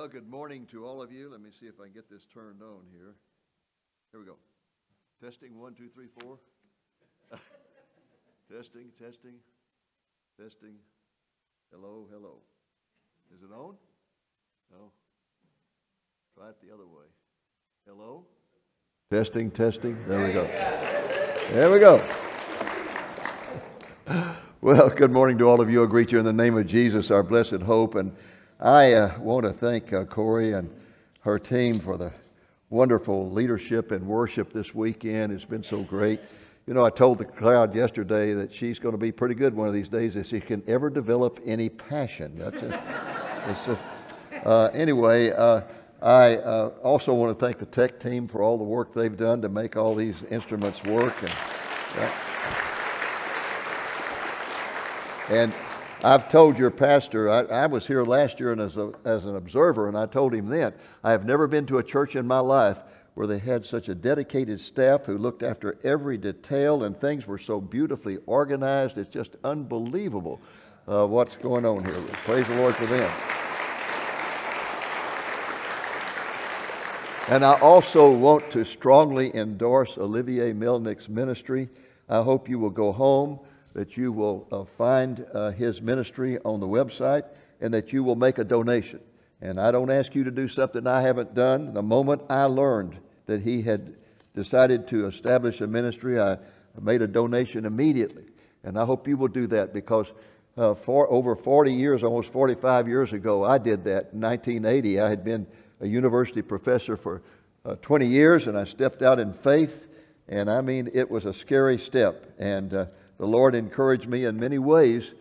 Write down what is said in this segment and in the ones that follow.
Well, good morning to all of you. Let me see if I can get this turned on here. Here we go. Testing one, two, three, four. testing, testing, testing. Hello, hello. Is it on? No. Try it the other way. Hello? Testing, testing. There we go. There we go. Well, good morning to all of you. I greet you in the name of Jesus, our blessed hope. And I uh, want to thank uh, Corey and her team for the wonderful leadership and worship this weekend. It's been so great. You know, I told the crowd yesterday that she's going to be pretty good one of these days if she can ever develop any passion. That's it. it's just, uh, anyway, uh, I uh, also want to thank the tech team for all the work they've done to make all these instruments work. And, and I've told your pastor, I, I, was here last year and as, a, as an observer, and I told him then, I have never been to a church in my life where they had such a dedicated staff who looked after every detail and things were so beautifully organized. It's just unbelievable uh, what's going on here. Praise the Lord for them. And I also want to strongly endorse Olivier Melnick's ministry. I hope you will go home that you will uh, find uh, his ministry on the website and that you will make a donation. And I don't ask you to do something I haven't done. The moment I learned that he had decided to establish a ministry, I made a donation immediately. And I hope you will do that because uh, for over 40 years, almost 45 years ago, I did that. In 1980, I had been a university professor for uh, 20 years and I stepped out in faith. And I mean, it was a scary step. And uh, the Lord encouraged me in many ways,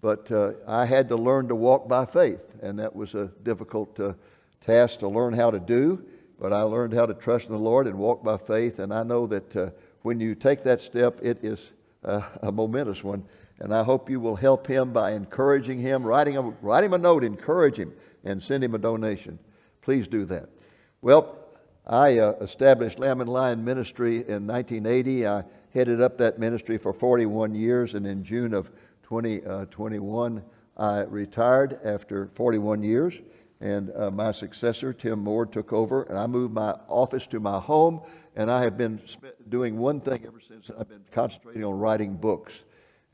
but uh, I had to learn to walk by faith, and that was a difficult uh, task to learn how to do. But I learned how to trust in the Lord and walk by faith, and I know that uh, when you take that step, it is a momentous one. And I hope you will help him by encouraging him, writing him, write him a note, encourage him, and send him a donation. Please do that. Well, I uh, established Lamb and Lion Ministry in 1980. I headed up that ministry for 41 years, and in June of 2021, uh, I retired after 41 years. And uh, my successor, Tim Moore, took over, and I moved my office to my home. And I have been doing one thing ever since. I've been concentrating on writing books.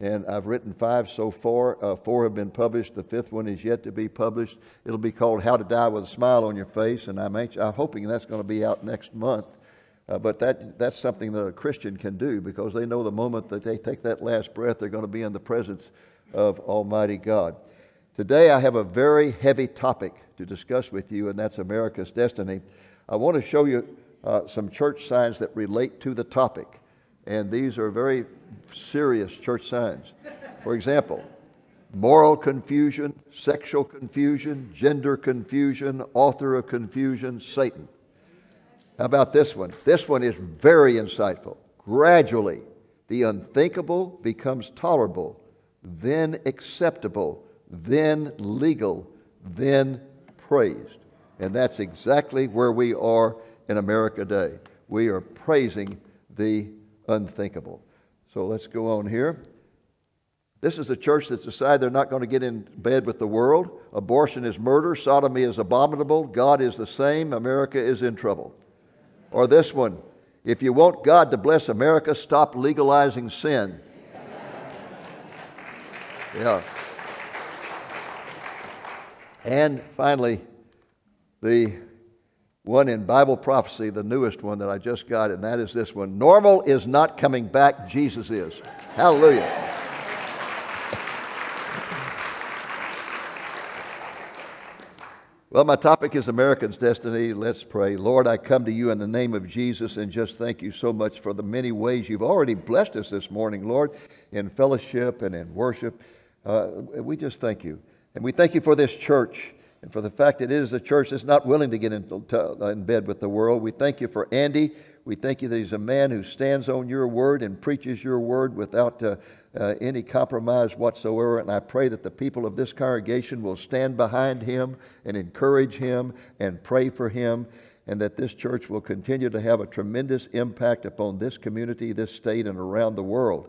And I've written five so far. Uh, four have been published. The fifth one is yet to be published. It'll be called How to Die with a Smile on Your Face. And I'm, anxious, I'm hoping that's going to be out next month. Uh, but that, that's something that a Christian can do because they know the moment that they take that last breath, they're going to be in the presence of Almighty God. Today, I have a very heavy topic to discuss with you, and that's America's destiny. I want to show you uh, some church signs that relate to the topic, and these are very serious church signs. For example, moral confusion, sexual confusion, gender confusion, author of confusion, Satan. How about this one? This one is very insightful. Gradually, the unthinkable becomes tolerable, then acceptable, then legal, then praised. And that's exactly where we are in America today. We are praising the unthinkable. So let's go on here. This is a church that's decided they're not going to get in bed with the world. Abortion is murder. Sodomy is abominable. God is the same. America is in trouble. Or this one if you want God to bless America, stop legalizing sin. Yeah. And finally, the one in Bible prophecy, the newest one that I just got, and that is this one Normal is not coming back, Jesus is. Hallelujah. Well, my topic is American's destiny. Let's pray. Lord, I come to you in the name of Jesus and just thank you so much for the many ways you've already blessed us this morning, Lord, in fellowship and in worship. Uh, we just thank you. And we thank you for this church and for the fact that it is a church that's not willing to get in, to, in bed with the world. We thank you for Andy. We thank you that he's a man who stands on your word and preaches your word without. Uh, uh, any compromise whatsoever. And I pray that the people of this congregation will stand behind him and encourage him and pray for him, and that this church will continue to have a tremendous impact upon this community, this state, and around the world.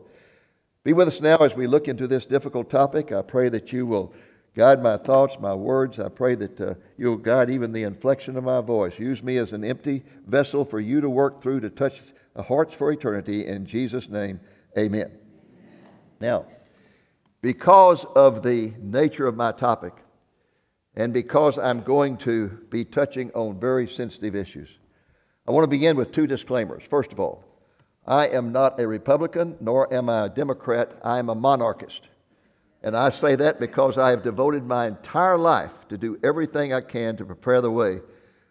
Be with us now as we look into this difficult topic. I pray that you will guide my thoughts, my words. I pray that uh, you'll guide even the inflection of my voice. Use me as an empty vessel for you to work through to touch hearts for eternity. In Jesus' name, amen. Now, because of the nature of my topic, and because I'm going to be touching on very sensitive issues, I want to begin with two disclaimers. First of all, I am not a Republican, nor am I a Democrat. I am a monarchist. And I say that because I have devoted my entire life to do everything I can to prepare the way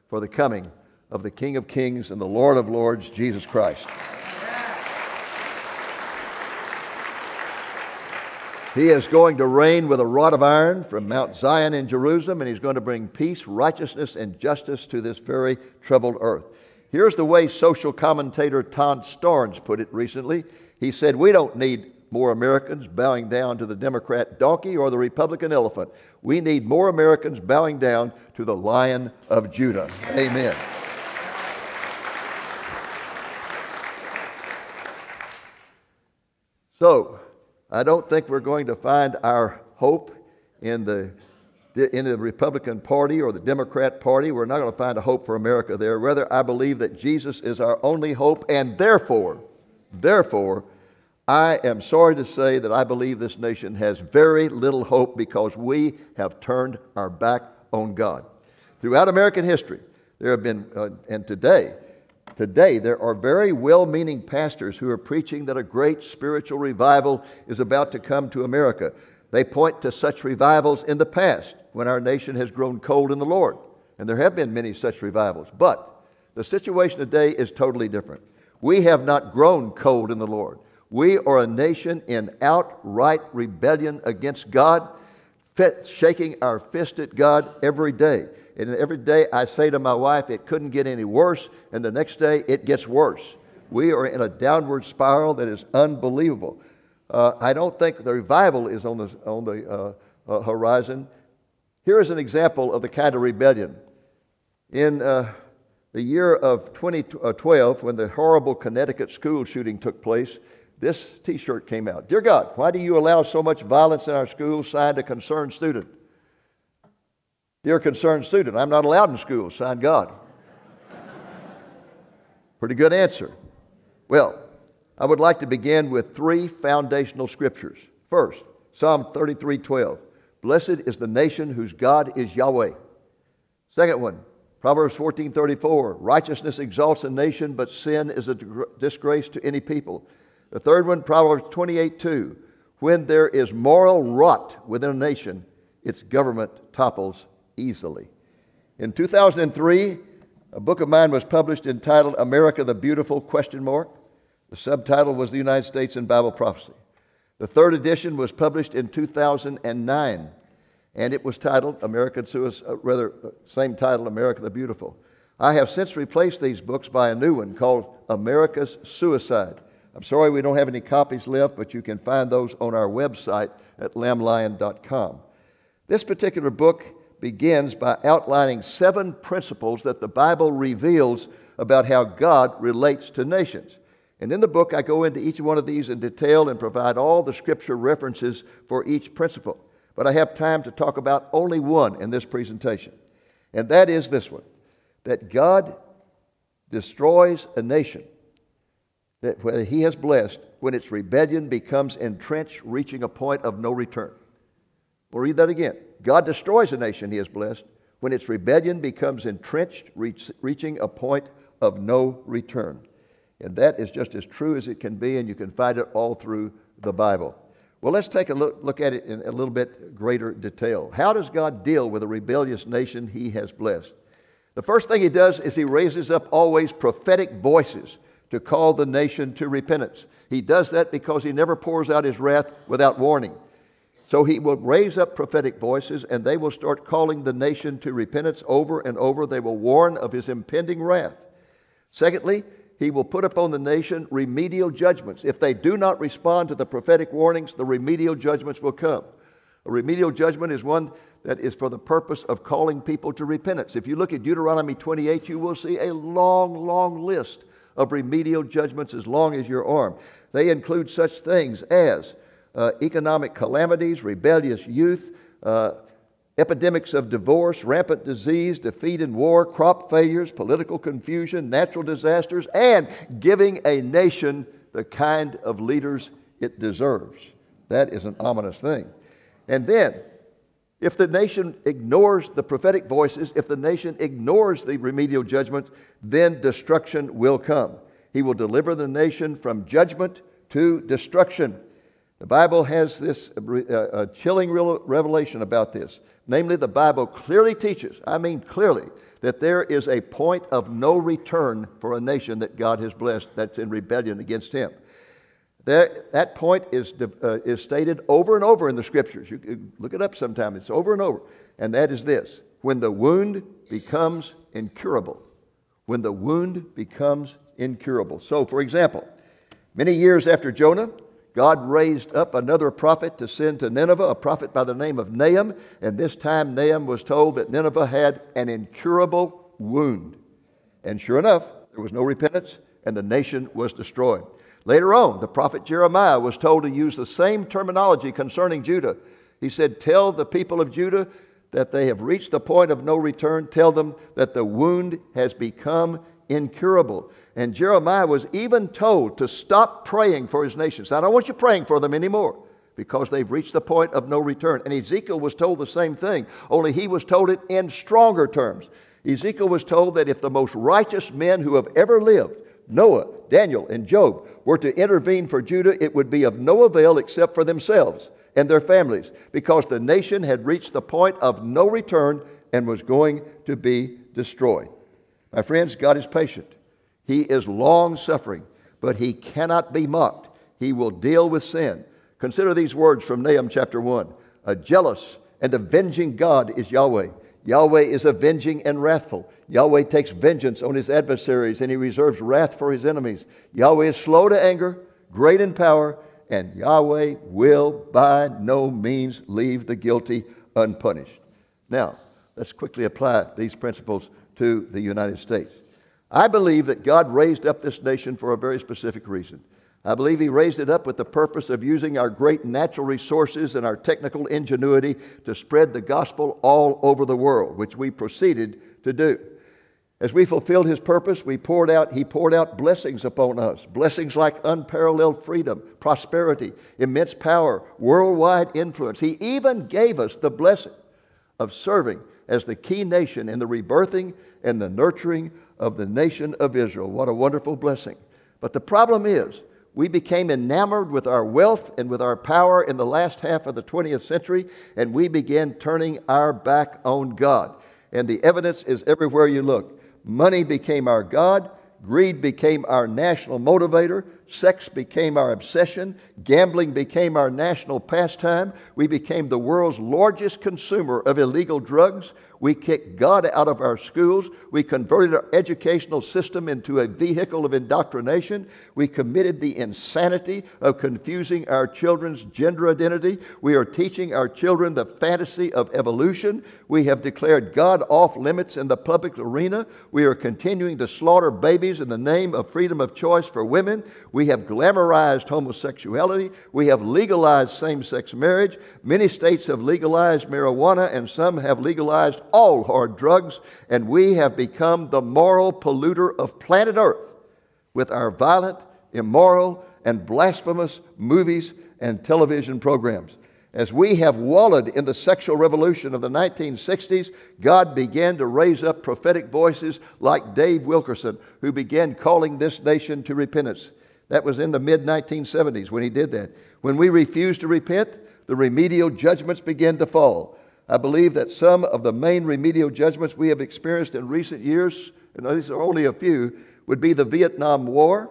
for the coming of the King of Kings and the Lord of Lords, Jesus Christ. He is going to reign with a rod of iron from Mount Zion in Jerusalem, and he's going to bring peace, righteousness, and justice to this very troubled earth. Here's the way social commentator Todd Starnes put it recently. He said, We don't need more Americans bowing down to the Democrat donkey or the Republican elephant. We need more Americans bowing down to the Lion of Judah. Amen. So, I don't think we're going to find our hope in the in the Republican Party or the Democrat Party. We're not going to find a hope for America there. Rather, I believe that Jesus is our only hope, and therefore, therefore, I am sorry to say that I believe this nation has very little hope because we have turned our back on God. Throughout American history, there have been, uh, and today, today there are very well-meaning pastors who are preaching that a great spiritual revival is about to come to America. They point to such revivals in the past when our nation has grown cold in the Lord. And there have been many such revivals. But the situation today is totally different. We have not grown cold in the Lord. We are a nation in outright rebellion against God, shaking our fist at God every day. And every day I say to my wife, it couldn't get any worse. And the next day it gets worse. We are in a downward spiral that is unbelievable. Uh, I don't think the revival is on the, on the uh, uh, horizon. Here is an example of the kind of rebellion. In uh, the year of 2012, when the horrible Connecticut school shooting took place, this t shirt came out Dear God, why do you allow so much violence in our schools? Signed a concerned student. Dear concerned student, I'm not allowed in school. Signed God. Pretty good answer. Well, I would like to begin with three foundational scriptures. First, Psalm 33 12. Blessed is the nation whose God is Yahweh. Second one, Proverbs 14 34. Righteousness exalts a nation, but sin is a disgrace to any people. The third one, Proverbs 28 2. When there is moral rot within a nation, its government topples easily. In 2003, a book of mine was published entitled America the Beautiful question mark. The subtitle was The United States in Bible Prophecy. The third edition was published in 2009, and it was titled American Suicide, uh, rather, uh, same title, America the Beautiful. I have since replaced these books by a new one called America's Suicide. I'm sorry we don't have any copies left, but you can find those on our website at lamblion.com. This particular book begins by outlining seven principles that the Bible reveals about how God relates to nations. And in the book, I go into each one of these in detail and provide all the scripture references for each principle. But I have time to talk about only one in this presentation, and that is this one that God destroys a nation that whether he has blessed when its rebellion becomes entrenched, reaching a point of no return. We'll read that again. God destroys a nation he has blessed when its rebellion becomes entrenched, reach, reaching a point of no return. And that is just as true as it can be, and you can find it all through the Bible. Well, let's take a look, look at it in a little bit greater detail. How does God deal with a rebellious nation he has blessed? The first thing he does is he raises up always prophetic voices to call the nation to repentance. He does that because he never pours out his wrath without warning. So he will raise up prophetic voices and they will start calling the nation to repentance over and over. They will warn of his impending wrath. Secondly, he will put upon the nation remedial judgments. If they do not respond to the prophetic warnings, the remedial judgments will come. A remedial judgment is one that is for the purpose of calling people to repentance. If you look at Deuteronomy 28, you will see a long, long list of remedial judgments as long as your arm. They include such things as uh, economic calamities, rebellious youth, uh, epidemics of divorce, rampant disease, defeat in war, crop failures, political confusion, natural disasters, and giving a nation the kind of leaders it deserves. That is an ominous thing. And then, if the nation ignores the prophetic voices, if the nation ignores the remedial judgments, then destruction will come. He will deliver the nation from judgment to destruction. The Bible has this uh, chilling revelation about this. Namely, the Bible clearly teaches, I mean clearly, that there is a point of no return for a nation that God has blessed that's in rebellion against Him. There, that point is, uh, is stated over and over in the scriptures. You look it up sometime, it's over and over. And that is this when the wound becomes incurable. When the wound becomes incurable. So, for example, many years after Jonah, God raised up another prophet to send to Nineveh, a prophet by the name of Nahum, and this time Nahum was told that Nineveh had an incurable wound. And sure enough, there was no repentance, and the nation was destroyed. Later on, the prophet Jeremiah was told to use the same terminology concerning Judah. He said, Tell the people of Judah that they have reached the point of no return. Tell them that the wound has become incurable. And Jeremiah was even told to stop praying for his nations. I don't want you praying for them anymore because they've reached the point of no return. And Ezekiel was told the same thing, only he was told it in stronger terms. Ezekiel was told that if the most righteous men who have ever lived, Noah, Daniel, and Job, were to intervene for Judah, it would be of no avail except for themselves and their families, because the nation had reached the point of no return and was going to be destroyed. My friends, God is patient. He is long suffering, but he cannot be mocked. He will deal with sin. Consider these words from Nahum chapter 1. A jealous and avenging God is Yahweh. Yahweh is avenging and wrathful. Yahweh takes vengeance on his adversaries and he reserves wrath for his enemies. Yahweh is slow to anger, great in power, and Yahweh will by no means leave the guilty unpunished. Now, let's quickly apply these principles to the United States. I believe that God raised up this nation for a very specific reason. I believe He raised it up with the purpose of using our great natural resources and our technical ingenuity to spread the gospel all over the world, which we proceeded to do. As we fulfilled His purpose, we poured out, He poured out blessings upon us. Blessings like unparalleled freedom, prosperity, immense power, worldwide influence. He even gave us the blessing of serving as the key nation in the rebirthing and the nurturing of the nation of Israel. What a wonderful blessing. But the problem is, we became enamored with our wealth and with our power in the last half of the 20th century, and we began turning our back on God. And the evidence is everywhere you look. Money became our God, greed became our national motivator, Sex became our obsession. Gambling became our national pastime. We became the world's largest consumer of illegal drugs. We kicked God out of our schools. We converted our educational system into a vehicle of indoctrination. We committed the insanity of confusing our children's gender identity. We are teaching our children the fantasy of evolution. We have declared God off limits in the public arena. We are continuing to slaughter babies in the name of freedom of choice for women. We have glamorized homosexuality. We have legalized same sex marriage. Many states have legalized marijuana, and some have legalized all hard drugs. And we have become the moral polluter of planet Earth with our violent, immoral, and blasphemous movies and television programs. As we have wallowed in the sexual revolution of the 1960s, God began to raise up prophetic voices like Dave Wilkerson, who began calling this nation to repentance. That was in the mid 1970s when he did that. When we refused to repent, the remedial judgments began to fall. I believe that some of the main remedial judgments we have experienced in recent years, and these are only a few, would be the Vietnam War,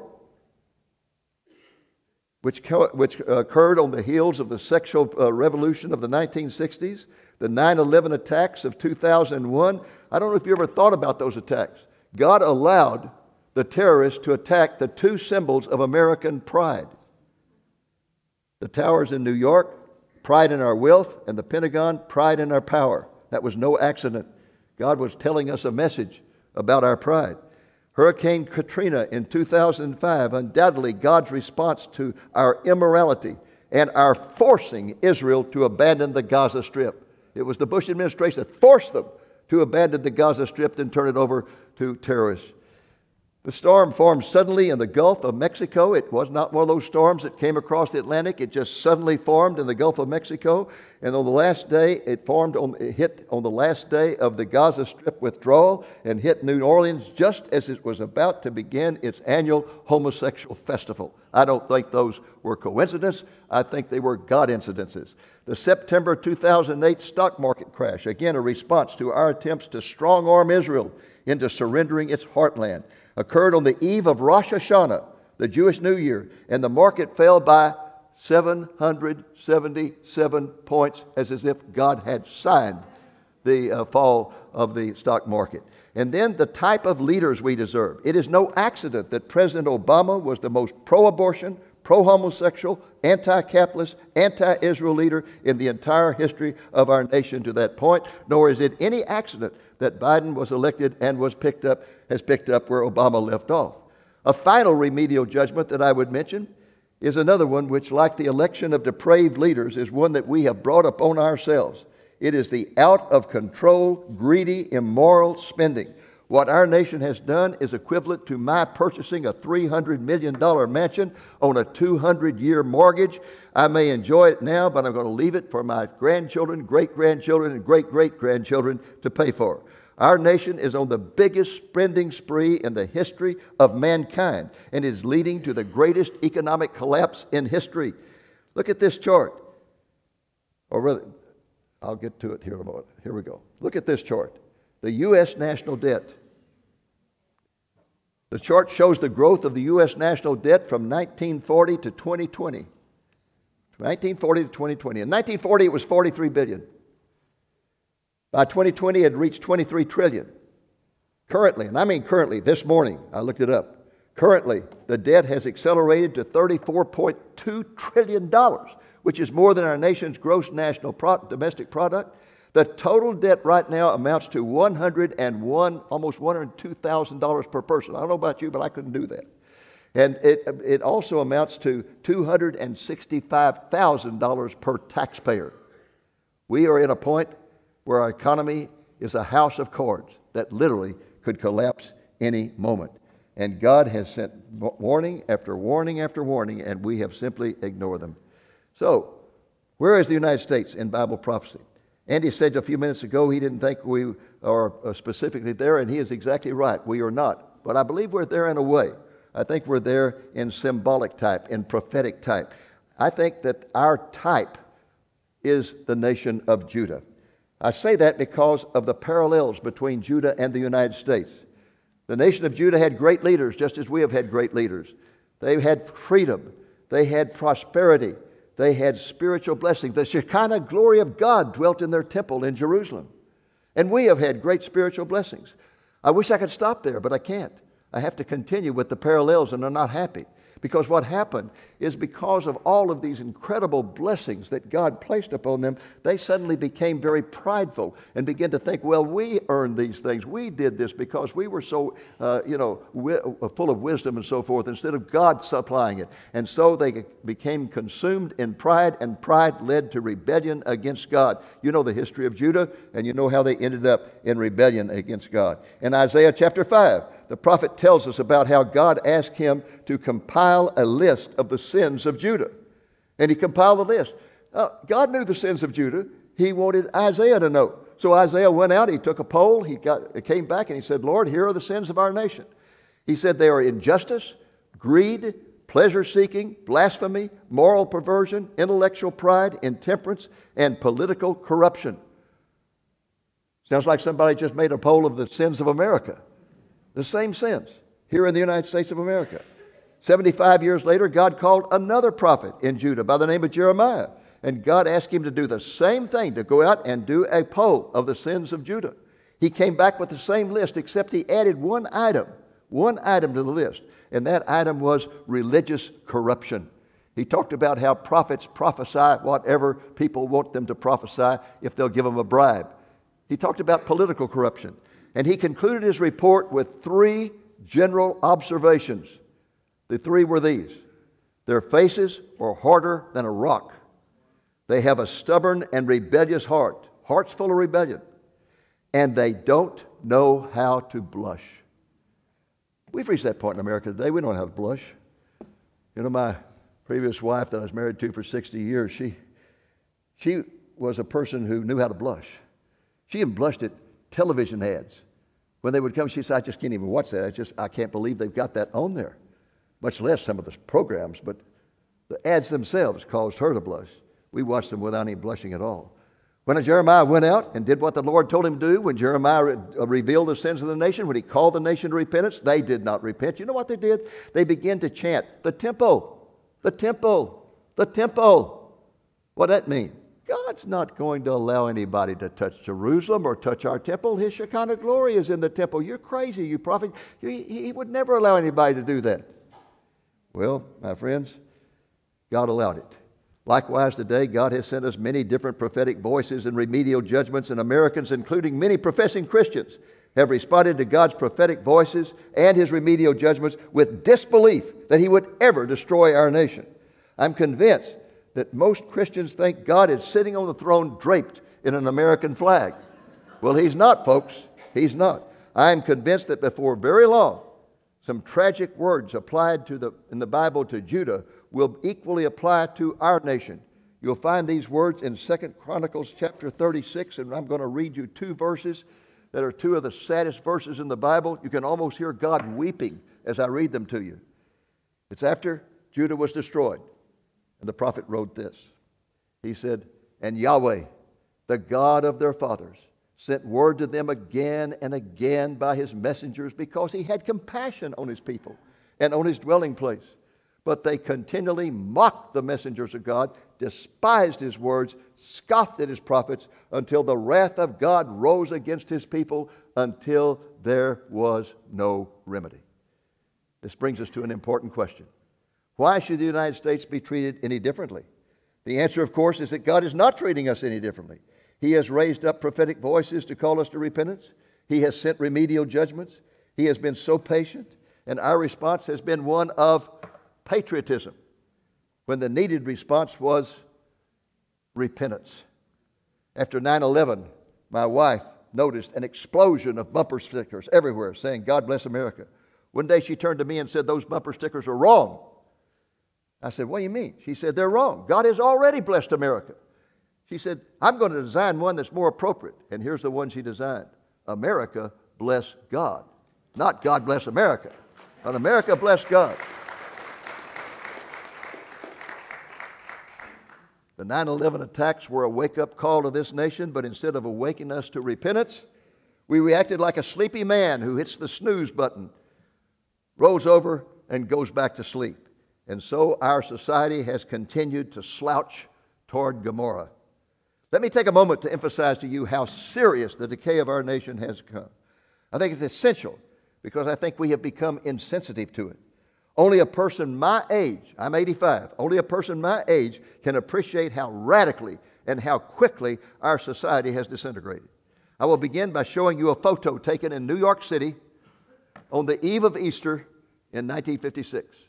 which, which occurred on the heels of the sexual uh, revolution of the 1960s, the 9 11 attacks of 2001. I don't know if you ever thought about those attacks. God allowed the terrorists to attack the two symbols of American pride the towers in New York, pride in our wealth, and the Pentagon, pride in our power. That was no accident. God was telling us a message about our pride. Hurricane Katrina in 2005, undoubtedly God's response to our immorality and our forcing Israel to abandon the Gaza Strip. It was the Bush administration that forced them to abandon the Gaza Strip and turn it over to terrorists. The storm formed suddenly in the Gulf of Mexico. It was not one of those storms that came across the Atlantic. It just suddenly formed in the Gulf of Mexico. And on the last day, it formed on, it hit on the last day of the Gaza Strip withdrawal and hit New Orleans just as it was about to begin its annual homosexual festival. I don't think those were coincidences. I think they were God incidences. The September 2008 stock market crash, again a response to our attempts to strong arm Israel into surrendering its heartland occurred on the eve of Rosh Hashanah, the Jewish New Year, and the market fell by 777 points, as, if God had signed the uh, fall of the stock market. And then the type of leaders we deserve. It is no accident that President Obama was the most pro abortion, pro homosexual, anti capitalist, anti Israel leader in the entire history of our nation to that point, nor is it any accident that Biden was elected and was picked up, has picked up where Obama left off. A final remedial judgment that I would mention is another one which, like the election of depraved leaders, is one that we have brought upon ourselves. It is the out of control, greedy, immoral spending. What our nation has done is equivalent to my purchasing a $300 million mansion on a 200 year mortgage. I may enjoy it now, but I'm going to leave it for my grandchildren, great grandchildren, and great great grandchildren to pay for. Our nation is on the biggest spending spree in the history of mankind and is leading to the greatest economic collapse in history. Look at this chart. Or rather, I'll get to it here in a moment. Here we go. Look at this chart. The U.S. national debt. The chart shows the growth of the U.S. national debt from 1940 to 2020. 1940 to 2020. In 1940, it was 43 billion. By 2020, it had reached 23 trillion. Currently, and I mean currently, this morning, I looked it up. Currently, the debt has accelerated to $34.2 trillion, which is more than our nation's gross national pro- domestic product. The total debt right now amounts to 101, almost $102,000 per person. I don't know about you, but I couldn't do that. And it, it also amounts to $265,000 per taxpayer. We are in a point where our economy is a house of cards that literally could collapse any moment. And God has sent warning after warning after warning, and we have simply ignored them. So, where is the United States in Bible prophecy? Andy said a few minutes ago he didn't think we are uh, specifically there, and he is exactly right. We are not. But I believe we're there in a way. I think we're there in symbolic type, in prophetic type. I think that our type is the nation of Judah. I say that because of the parallels between Judah and the United States. The nation of Judah had great leaders, just as we have had great leaders. They had freedom, they had prosperity, they had spiritual blessings. The Shekinah glory of God dwelt in their temple in Jerusalem. And we have had great spiritual blessings. I wish I could stop there, but I can't. I have to continue with the parallels, and I'm not happy. Because what happened is because of all of these incredible blessings that God placed upon them, they suddenly became very prideful and began to think, well, we earned these things. We did this because we were so, uh, you know, wi- full of wisdom and so forth, instead of God supplying it. And so they became consumed in pride, and pride led to rebellion against God. You know the history of Judah, and you know how they ended up in rebellion against God. In Isaiah chapter 5, the prophet tells us about how God asked him to compile a list of the sins of Judah. And he compiled a list. Uh, God knew the sins of Judah. He wanted Isaiah to know. So Isaiah went out, he took a poll, he got, came back, and he said, Lord, here are the sins of our nation. He said they are injustice, greed, pleasure seeking, blasphemy, moral perversion, intellectual pride, intemperance, and political corruption. Sounds like somebody just made a poll of the sins of America. The same sins here in the United States of America. 75 years later, God called another prophet in Judah by the name of Jeremiah. And God asked him to do the same thing, to go out and do a poll of the sins of Judah. He came back with the same list, except he added one item, one item to the list. And that item was religious corruption. He talked about how prophets prophesy whatever people want them to prophesy if they'll give them a bribe. He talked about political corruption. And he concluded his report with three general observations. The three were these Their faces are harder than a rock. They have a stubborn and rebellious heart, hearts full of rebellion, and they don't know how to blush. We've reached that point in America today. We don't to blush. You know, my previous wife that I was married to for 60 years, she, she was a person who knew how to blush. She even blushed at television ads. When they would come, she said, I just can't even watch that. I just, I can't believe they've got that on there, much less some of the programs. But the ads themselves caused her to blush. We watched them without any blushing at all. When Jeremiah went out and did what the Lord told him to do, when Jeremiah re- uh, revealed the sins of the nation, when he called the nation to repentance, they did not repent. You know what they did? They began to chant, the temple, the temple, the temple. What that mean? God's not going to allow anybody to touch Jerusalem or touch our temple. His Shekinah glory is in the temple. You're crazy, you prophet. He, he would never allow anybody to do that. Well, my friends, God allowed it. Likewise, today, God has sent us many different prophetic voices and remedial judgments, and Americans, including many professing Christians, have responded to God's prophetic voices and his remedial judgments with disbelief that he would ever destroy our nation. I'm convinced that most Christians think God is sitting on the throne draped in an American flag. Well, he's not, folks. He's not. I am convinced that before very long, some tragic words applied to the, in the Bible to Judah will equally apply to our nation. You'll find these words in Second Chronicles chapter 36, and I'm going to read you two verses that are two of the saddest verses in the Bible. You can almost hear God weeping as I read them to you. It's after Judah was destroyed, and the prophet wrote this. He said, And Yahweh, the God of their fathers, sent word to them again and again by his messengers because he had compassion on his people and on his dwelling place but they continually mocked the messengers of God, despised his words, scoffed at his prophets, until the wrath of God rose against his people until there was no remedy. This brings us to an important question Why should the United States be treated any differently? The answer, of course, is that God is not treating us any differently. He has raised up prophetic voices to call us to repentance. He has sent remedial judgments. He has been so patient. And our response has been one of patriotism when the needed response was repentance. After 9 11, my wife noticed an explosion of bumper stickers everywhere saying, God bless America. One day she turned to me and said, Those bumper stickers are wrong. I said, What do you mean? She said, They're wrong. God has already blessed America. She said, I'm going to design one that's more appropriate. And here's the one she designed America bless God. Not God bless America, but America bless God. The 9 11 attacks were a wake up call to this nation, but instead of awakening us to repentance, we reacted like a sleepy man who hits the snooze button, rolls over, and goes back to sleep. And so our society has continued to slouch toward Gomorrah. Let me take a moment to emphasize to you how serious the decay of our nation has come. I think it's essential because I think we have become insensitive to it. Only a person my age, I'm 85, only a person my age can appreciate how radically and how quickly our society has disintegrated. I will begin by showing you a photo taken in New York City on the eve of Easter in 1956.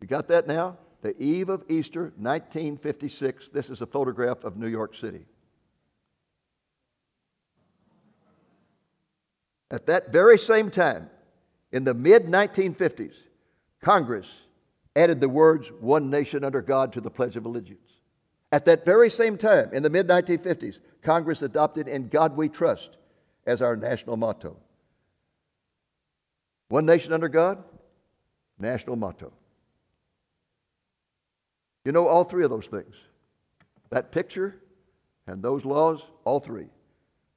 You got that now? The eve of Easter, 1956. This is a photograph of New York City. At that very same time, in the mid 1950s, Congress added the words one nation under God to the Pledge of Allegiance. At that very same time, in the mid 1950s, Congress adopted In God We Trust as our national motto. One nation under God, national motto. You know, all three of those things that picture and those laws, all three,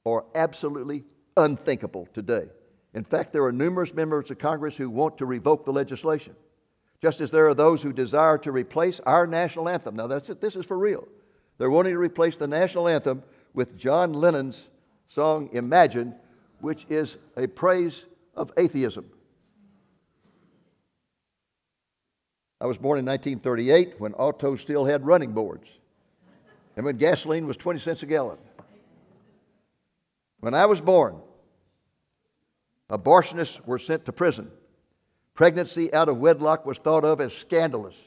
are absolutely unthinkable today. In fact, there are numerous members of Congress who want to revoke the legislation, just as there are those who desire to replace our national anthem. Now, that's it. This is for real. They're wanting to replace the national anthem with John Lennon's song Imagine, which is a praise of atheism. I was born in 1938 when autos still had running boards and when gasoline was 20 cents a gallon. When I was born, Abortionists were sent to prison. Pregnancy out of wedlock was thought of as scandalous.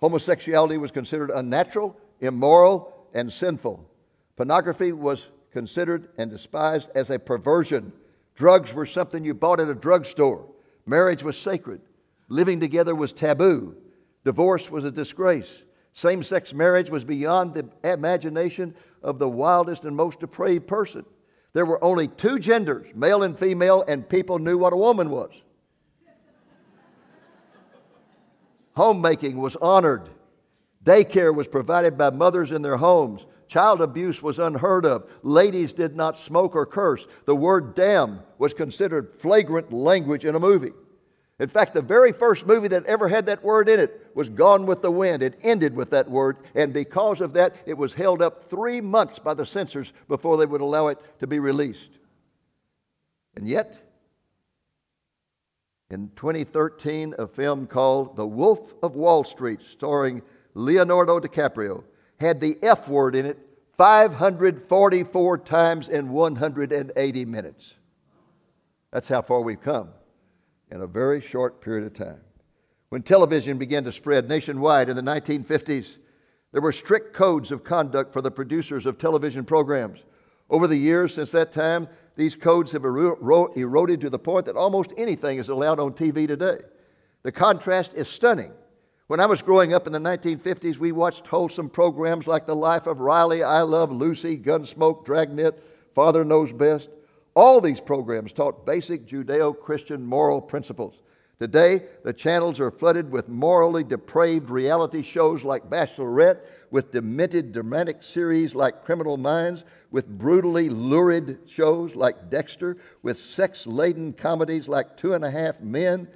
Homosexuality was considered unnatural, immoral, and sinful. Pornography was considered and despised as a perversion. Drugs were something you bought at a drugstore. Marriage was sacred. Living together was taboo. Divorce was a disgrace. Same sex marriage was beyond the imagination of the wildest and most depraved person. There were only two genders, male and female, and people knew what a woman was. Homemaking was honored. Daycare was provided by mothers in their homes. Child abuse was unheard of. Ladies did not smoke or curse. The word damn was considered flagrant language in a movie. In fact, the very first movie that ever had that word in it was Gone with the Wind. It ended with that word, and because of that, it was held up three months by the censors before they would allow it to be released. And yet, in 2013, a film called The Wolf of Wall Street, starring Leonardo DiCaprio, had the F word in it 544 times in 180 minutes. That's how far we've come in a very short period of time. When television began to spread nationwide in the 1950s, there were strict codes of conduct for the producers of television programs. Over the years since that time, these codes have eroded to the point that almost anything is allowed on TV today. The contrast is stunning. When I was growing up in the 1950s, we watched wholesome programs like The Life of Riley, I Love Lucy, Gunsmoke, Dragnet, Father Knows Best. All these programs taught basic Judeo Christian moral principles. Today, the channels are flooded with morally depraved reality shows like Bachelorette, with demented dramatic series like Criminal Minds, with brutally lurid shows like Dexter, with sex laden comedies like Two and a Half Men,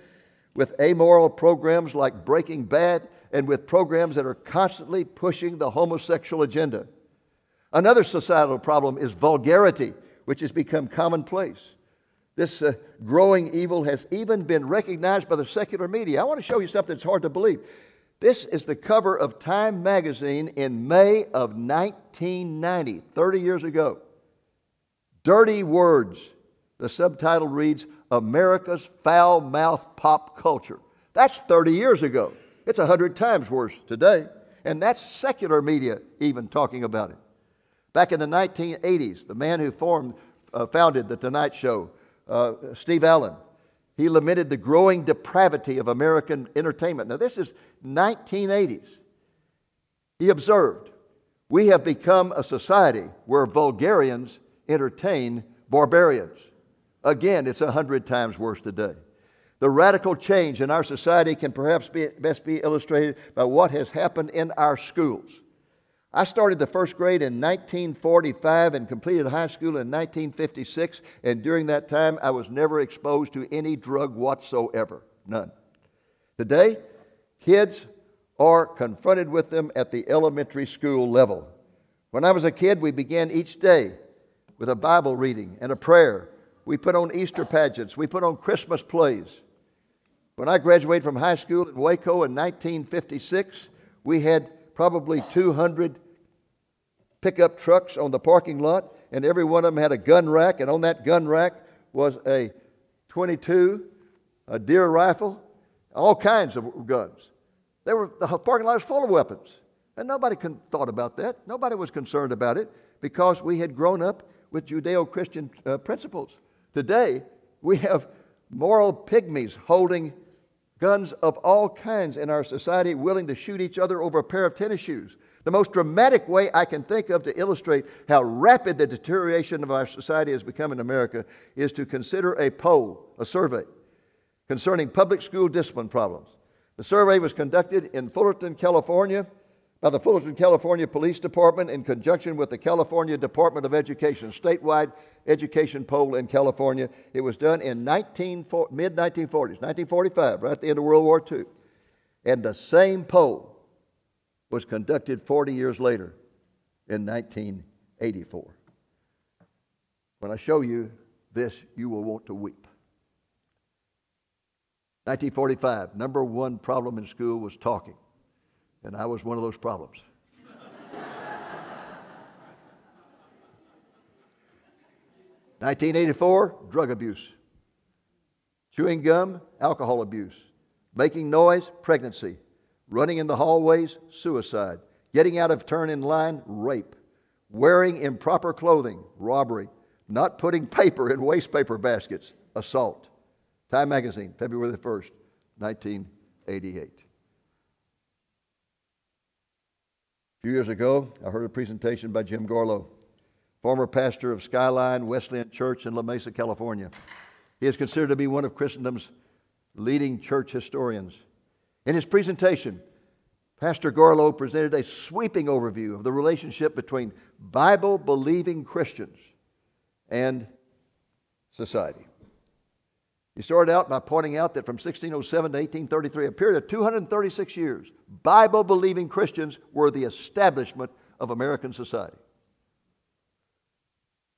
with amoral programs like Breaking Bad, and with programs that are constantly pushing the homosexual agenda. Another societal problem is vulgarity which has become commonplace. This uh, growing evil has even been recognized by the secular media. I want to show you something that's hard to believe. This is the cover of Time magazine in May of 1990, 30 years ago. Dirty Words. The subtitle reads America's Foul Mouth Pop Culture. That's 30 years ago. It's 100 times worse today. And that's secular media even talking about it. Back in the 1980s, the man who formed, uh, founded The Tonight Show, uh, Steve Allen, he lamented the growing depravity of American entertainment. Now, this is 1980s. He observed, We have become a society where vulgarians entertain barbarians. Again, it's a hundred times worse today. The radical change in our society can perhaps be, best be illustrated by what has happened in our schools. I started the first grade in 1945 and completed high school in 1956, and during that time, I was never exposed to any drug whatsoever. None. Today, kids are confronted with them at the elementary school level. When I was a kid, we began each day with a Bible reading and a prayer. We put on Easter pageants, we put on Christmas plays. When I graduated from high school in Waco in 1956, we had probably 200 pickup trucks on the parking lot, and every one of them had a gun rack, and on that gun rack was a 22, a deer rifle, all kinds of guns. They were, the parking lot was full of weapons. And nobody con- thought about that. Nobody was concerned about it because we had grown up with Judeo Christian uh, principles. Today, we have moral pygmies holding guns of all kinds in our society, willing to shoot each other over a pair of tennis shoes. The most dramatic way I can think of to illustrate how rapid the deterioration of our society has become in America is to consider a poll, a survey, concerning public school discipline problems. The survey was conducted in Fullerton, California, by the Fullerton, California Police Department in conjunction with the California Department of Education, statewide education poll in California. It was done in mid 1940s, 1945, right at the end of World War II. And the same poll was conducted 40 years later in 1984. When I show you this, you will want to weep. 1945, number one problem in school was talking, and I was one of those problems. 1984, drug abuse. Chewing gum, alcohol abuse. Making noise, pregnancy running in the hallways, suicide, getting out of turn in line, rape, wearing improper clothing, robbery, not putting paper in waste paper baskets, assault. Time Magazine, February the 1st, 1988. A few years ago, I heard a presentation by Jim Garlow, former pastor of Skyline Wesleyan Church in La Mesa, California. He is considered to be one of Christendom's leading church historians. In his presentation, Pastor Garlow presented a sweeping overview of the relationship between Bible believing Christians and society. He started out by pointing out that from 1607 to 1833, a period of 236 years, Bible believing Christians were the establishment of American society.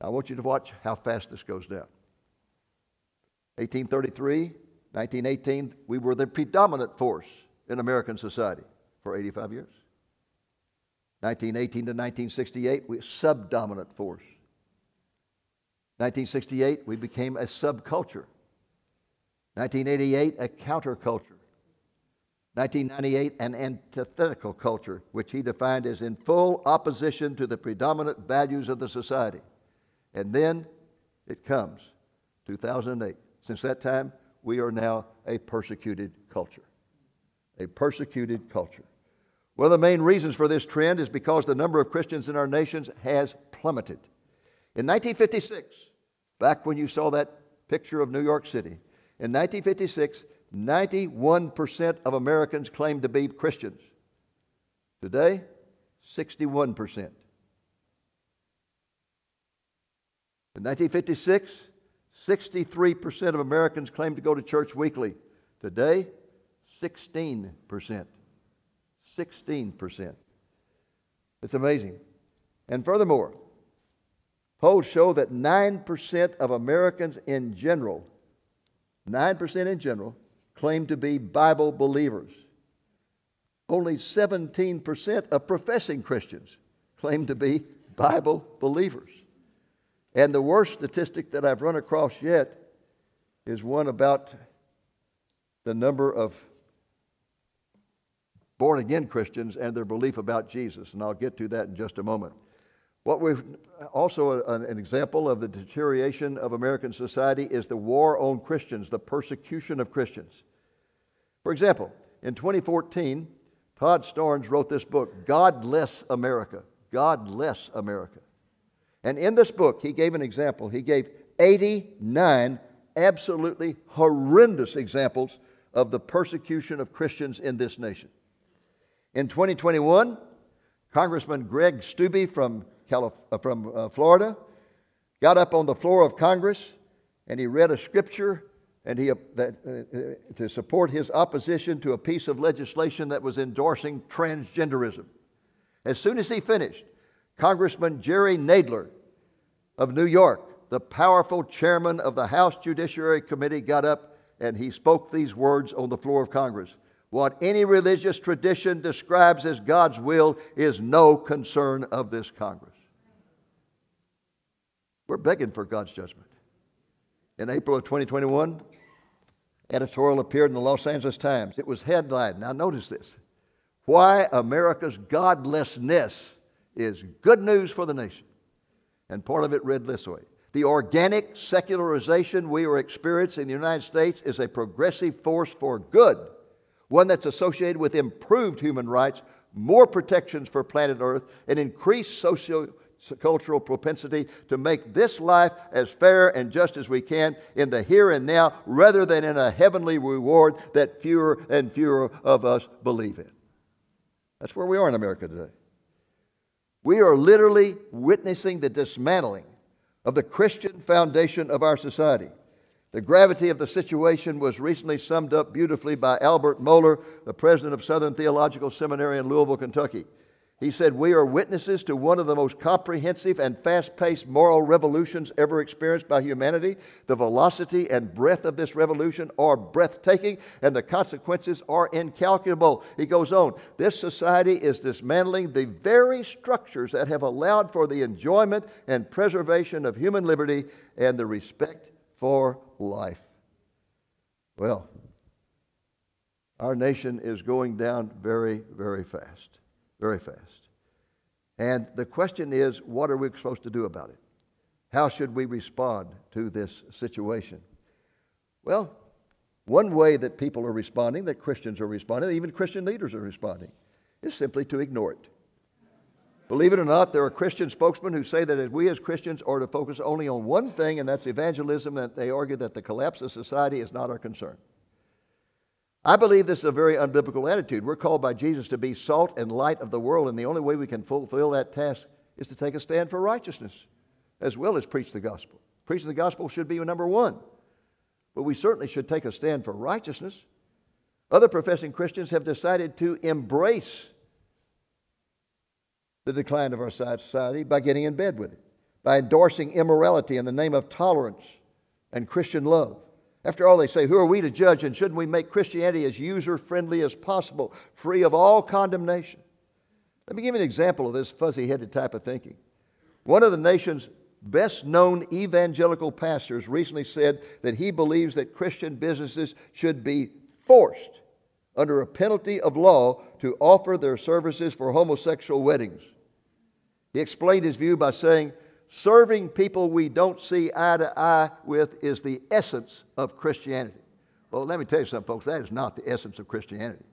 I want you to watch how fast this goes down. 1833, 1918, we were the predominant force in American society for 85 years. 1918 to 1968, we subdominant force. 1968, we became a subculture. 1988, a counterculture. 1998, an antithetical culture, which he defined as in full opposition to the predominant values of the society. And then it comes, 2008. Since that time, we are now a persecuted culture. A persecuted culture. One of the main reasons for this trend is because the number of Christians in our nations has plummeted. In 1956, back when you saw that picture of New York City, in 1956, 91% of Americans claimed to be Christians. Today, 61%. In 1956, 63% of Americans claim to go to church weekly. Today, 16%. 16%. It's amazing. And furthermore, polls show that 9% of Americans in general, 9% in general, claim to be Bible believers. Only 17% of professing Christians claim to be Bible believers. And the worst statistic that I've run across yet is one about the number of born again Christians and their belief about Jesus. And I'll get to that in just a moment. What we've also an, example of the deterioration of American society is the war on Christians, the persecution of Christians. For example, in 2014, Todd Starnes wrote this book, God Less America. God Less America. And in this book, he gave an example. He gave 89 absolutely horrendous examples of the persecution of Christians in this nation. In 2021, Congressman Greg Steube from, Calif- uh, from uh, Florida got up on the floor of Congress and he read a scripture and he, uh, that, uh, to support his opposition to a piece of legislation that was endorsing transgenderism. As soon as he finished, Congressman Jerry Nadler of New York, the powerful chairman of the House Judiciary Committee, got up and he spoke these words on the floor of Congress. What any religious tradition describes as God's will is no concern of this Congress. We're begging for God's judgment. In April of 2021, editorial appeared in the Los Angeles Times. It was headlined. Now, notice this Why America's Godlessness is Good News for the Nation. And part of it read this way The organic secularization we are experiencing in the United States is a progressive force for good one that's associated with improved human rights, more protections for planet Earth, and increased social cultural propensity to make this life as fair and just as we can in the here and now rather than in a heavenly reward that fewer and fewer of us believe in. That's where we are in America today. We are literally witnessing the dismantling of the Christian foundation of our society. The gravity of the situation was recently summed up beautifully by Albert Mohler, the president of Southern Theological Seminary in Louisville, Kentucky. He said, We are witnesses to one of the most comprehensive and fast paced moral revolutions ever experienced by humanity. The velocity and breadth of this revolution are breathtaking, and the consequences are incalculable. He goes on, This society is dismantling the very structures that have allowed for the enjoyment and preservation of human liberty and the respect for life. Well, our nation is going down very, very fast. Very fast. And the question is, what are we supposed to do about it? How should we respond to this situation? Well, one way that people are responding, that Christians are responding, even Christian leaders are responding, is simply to ignore it. Believe it or not, there are Christian spokesmen who say that we as Christians are to focus only on one thing, and that's evangelism, that they argue that the collapse of society is not our concern. I believe this is a very unbiblical attitude. We're called by Jesus to be salt and light of the world, and the only way we can fulfill that task is to take a stand for righteousness as well as preach the gospel. Preaching the gospel should be number one, but we certainly should take a stand for righteousness. Other professing Christians have decided to embrace the decline of our society by getting in bed with it, by endorsing immorality in the name of tolerance and Christian love. After all, they say, Who are we to judge? And shouldn't we make Christianity as user friendly as possible, free of all condemnation? Let me give you an example of this fuzzy headed type of thinking. One of the nation's best known evangelical pastors recently said that he believes that Christian businesses should be forced under a penalty of law to offer their services for homosexual weddings. He explained his view by saying, Serving people we don't see eye to eye with is the essence of Christianity. Well, let me tell you something, folks. That is not the essence of Christianity.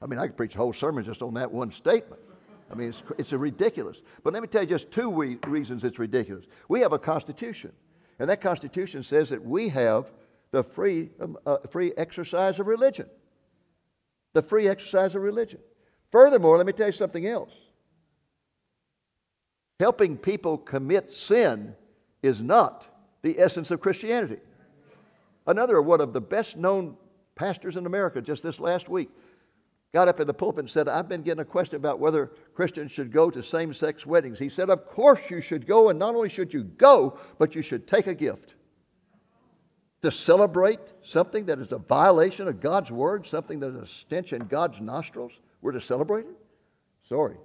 I mean, I could preach a whole sermon just on that one statement. I mean, it's, it's ridiculous. But let me tell you just two we, reasons it's ridiculous. We have a Constitution, and that Constitution says that we have the free, um, uh, free exercise of religion. The free exercise of religion. Furthermore, let me tell you something else. Helping people commit sin is not the essence of Christianity. Another one of the best known pastors in America just this last week got up in the pulpit and said, I've been getting a question about whether Christians should go to same sex weddings. He said, Of course you should go, and not only should you go, but you should take a gift. To celebrate something that is a violation of God's word, something that is a stench in God's nostrils, we're to celebrate it? Sorry.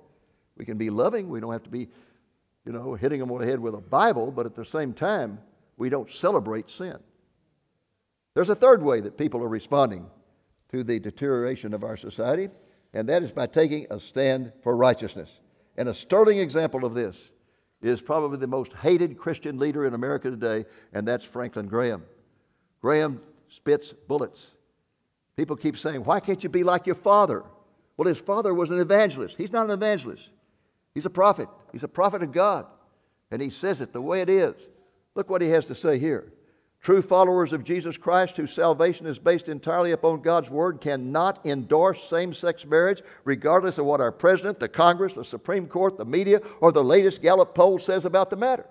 We can be loving, we don't have to be you know, hitting them on the head with a Bible, but at the same time, we don't celebrate sin. There's a third way that people are responding to the deterioration of our society, and that is by taking a stand for righteousness. And a sterling example of this is probably the most hated Christian leader in America today, and that's Franklin Graham. Graham spits bullets. People keep saying, Why can't you be like your father? Well, his father was an evangelist. He's not an evangelist. He's a prophet. He's a prophet of God. And he says it the way it is. Look what he has to say here. True followers of Jesus Christ, whose salvation is based entirely upon God's Word, cannot endorse same sex marriage, regardless of what our President, the Congress, the Supreme Court, the media, or the latest Gallup poll says about the matter.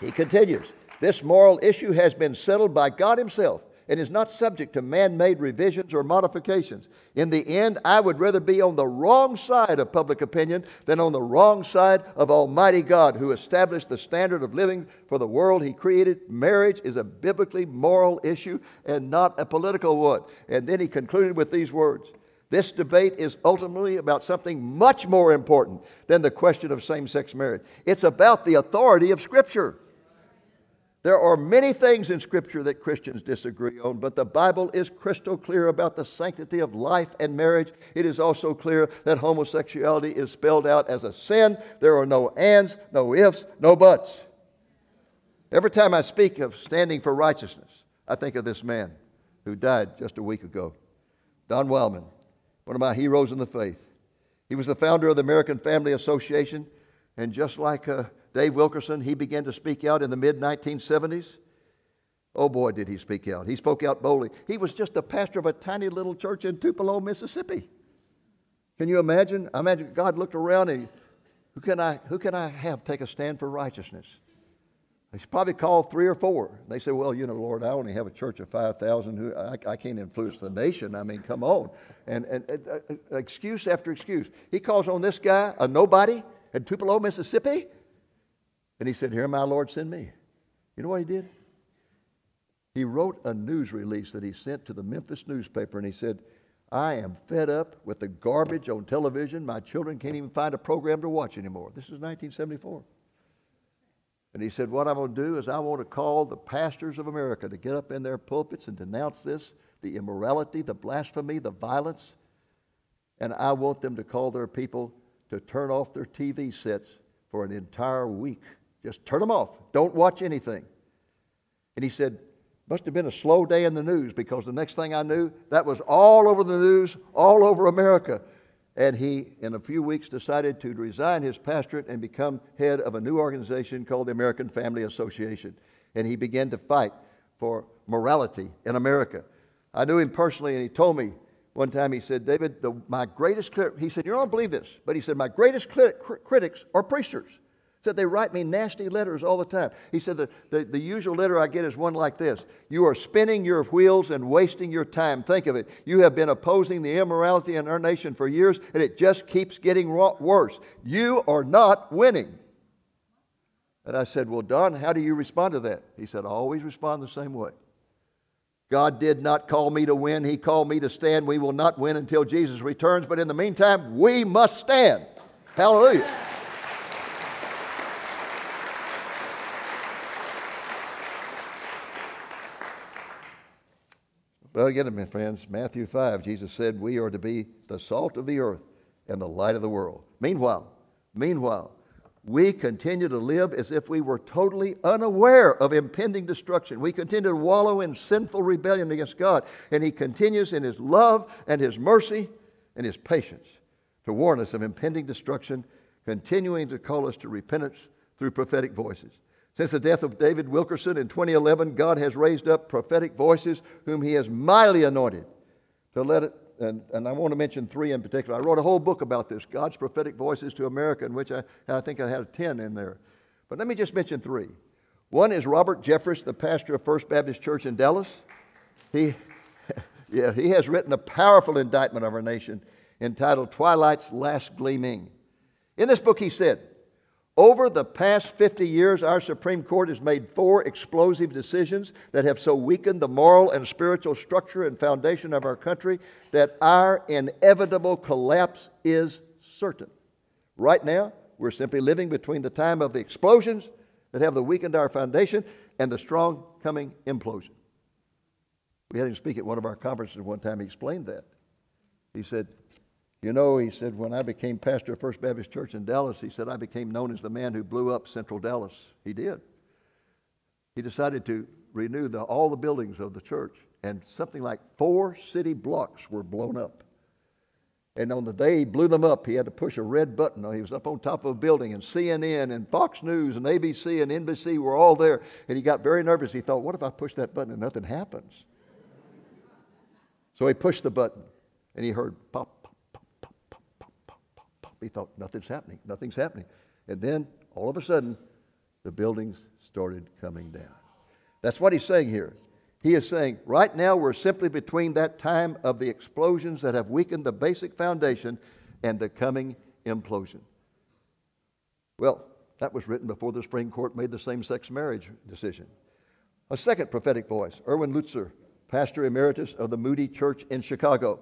He continues This moral issue has been settled by God Himself and is not subject to man made revisions or modifications. In the end, I would rather be on the wrong side of public opinion than on the wrong side of Almighty God, who established the standard of living for the world He created. Marriage is a biblically moral issue and not a political one. And then he concluded with these words. This debate is ultimately about something much more important than the question of same sex marriage. It's about the authority of Scripture. There are many things in Scripture that Christians disagree on, but the Bible is crystal clear about the sanctity of life and marriage. It is also clear that homosexuality is spelled out as a sin. There are no ands, no ifs, no buts. Every time I speak of standing for righteousness, I think of this man who died just a week ago, Don Wildmon, one of my heroes in the faith. He was the founder of the American Family Association, and just like uh, Dave Wilkerson, he began to speak out in the mid 1970s. Oh boy, did he speak out. He spoke out boldly. He was just a pastor of a tiny little church in Tupelo, Mississippi. Can you imagine? I imagine God looked around and who can I, who can I have take a stand for righteousness? He's probably called three or four. They say, well, you know, Lord, I only have a church of 5,000. Who I, I, can't influence the nation. I mean, come on. And, and, and uh, uh excuse after excuse. He calls on this guy, a nobody, in Tupelo, Mississippi, and he said, Here, my Lord, send me. You know what he did? He wrote a news release that he sent to the Memphis newspaper, and he said, I am fed up with the garbage on television. My children can't even find a program to watch anymore. This is 1974. And he said, What I'm going to do is I want to call the pastors of America to get up in their pulpits and denounce this the immorality, the blasphemy, the violence. And I want them to call their people to turn off their TV sets for an entire week. Just turn them off. Don't watch anything. And he said, must have been a slow day in the news because the next thing I knew, that was all over the news, all over America. And he, in a few weeks, decided to resign his pastorate and become head of a new organization called the American Family Association. And he began to fight for morality in America. I knew him personally, and he told me one time, he said, David, the, my greatest, he said, you don't believe this, but he said, my greatest critics are preachers. He said they write me nasty letters all the time. He said the, the, the, usual letter I get is one like this You are spinning your wheels and wasting your time. Think of it. You have been opposing the immorality in our nation for years, and it just keeps getting worse. You are not winning. And I said, Well, Don, how do you respond to that? He said, I always respond the same way. God did not call me to win, He called me to stand. We will not win until Jesus returns, but in the meantime, we must stand. Hallelujah. Well, again, my friends, Matthew 5, Jesus said, We are to be the salt of the earth and the light of the world. Meanwhile, meanwhile, we continue to live as if we were totally unaware of impending destruction. We continue to wallow in sinful rebellion against God. And He continues in His love and His mercy and His patience to warn us of impending destruction, continuing to call us to repentance through prophetic voices. Since the death of David Wilkerson in 2011, God has raised up prophetic voices whom He has mightily anointed to let it. And, and I want to mention three in particular. I wrote a whole book about this God's prophetic voices to America, in which I, I think I had 10 in there. But let me just mention three. One is Robert Jeffress, the pastor of First Baptist Church in Dallas. He, yeah, he has written a powerful indictment of our nation entitled Twilight's Last Gleaming. In this book, he said, over the past 50 years, our Supreme Court has made four explosive decisions that have so weakened the moral and spiritual structure and foundation of our country that our inevitable collapse is certain. Right now, we're simply living between the time of the explosions that have weakened our foundation and the strong coming implosion. We had him speak at one of our conferences one time. He explained that. He said, you know, he said, when I became pastor of First Baptist Church in Dallas, he said, I became known as the man who blew up Central Dallas. He did. He decided to renew the, all the buildings of the church, and something like four city blocks were blown up. And on the day he blew them up, he had to push a red button. He was up on top of a building, and CNN and Fox News and ABC and NBC were all there. And he got very nervous. He thought, what if I push that button and nothing happens? So he pushed the button, and he heard pop, he thought, nothing's happening, nothing's happening. And then all of a sudden, the buildings started coming down. That's what he's saying here. He is saying, right now we're simply between that time of the explosions that have weakened the basic foundation and the coming implosion. Well, that was written before the Supreme Court made the same sex marriage decision. A second prophetic voice, Erwin Lutzer, pastor emeritus of the Moody Church in Chicago.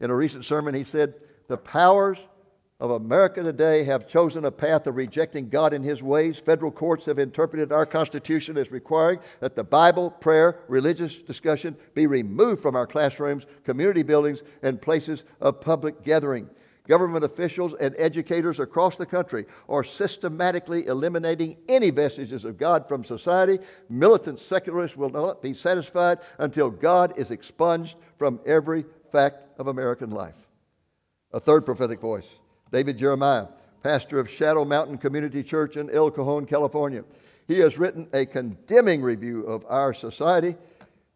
In a recent sermon, he said, The powers of America today have chosen a path of rejecting God and His ways. Federal courts have interpreted our Constitution as requiring that the Bible, prayer, religious discussion be removed from our classrooms, community buildings, and places of public gathering. Government officials and educators across the country are systematically eliminating any vestiges of God from society. Militant secularists will not be satisfied until God is expunged from every fact of American life. A third prophetic voice David Jeremiah, pastor of Shadow Mountain Community Church in El Cajon, California. He has written a condemning review of our society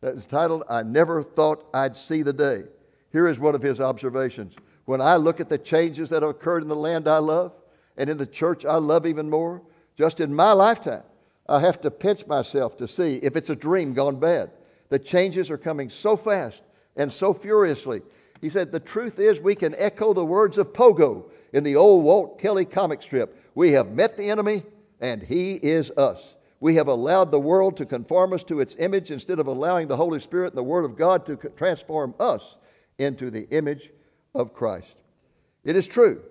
that is titled, I Never Thought I'd See the Day. Here is one of his observations. When I look at the changes that have occurred in the land I love and in the church I love even more, just in my lifetime, I have to pinch myself to see if it's a dream gone bad. The changes are coming so fast and so furiously. He said, The truth is, we can echo the words of Pogo in the old Walt Kelly comic strip. We have met the enemy, and he is us. We have allowed the world to conform us to its image instead of allowing the Holy Spirit and the Word of God to transform us into the image of Christ. It is true